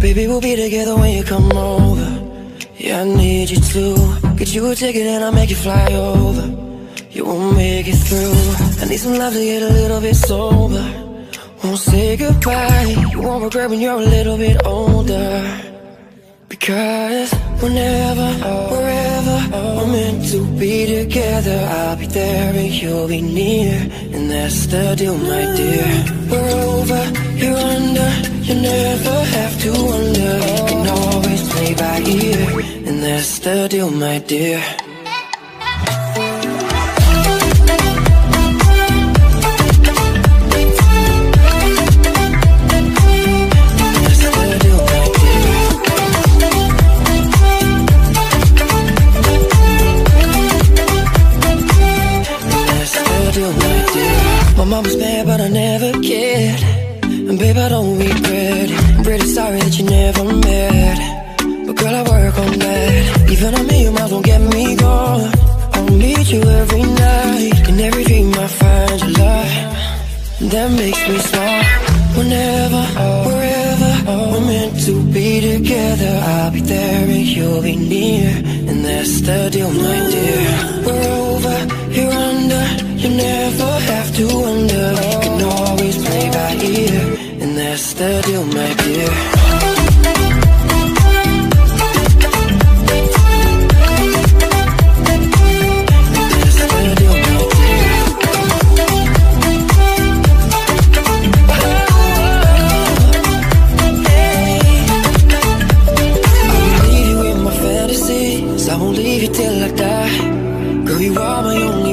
Baby, we'll be together when you come over. Yeah, I need you to get you a ticket and I'll make you fly over. You won't make it through. I need some love to get a little bit sober. Won't say goodbye. You won't regret when you're a little bit older. Because whenever, wherever we're meant to be together, I'll be there and you'll be near. And that's the deal, my dear. We're over. You never have to wonder. You can always play by ear. And that's the deal, my dear. My. My mama's mad, but I never cared. And babe, I don't regret it. I'm pretty sorry that you never met. But girl, I work on that. Even a million miles won't get me gone. I'll meet you every night. In every dream, I find your love. That makes me smile. Whenever, wherever we're meant to be together, I'll be there and you'll be near. And that's the deal, my dear. We're over, you're under. You never have to leave you my fantasies. I won't leave you till I die. Girl, you are my only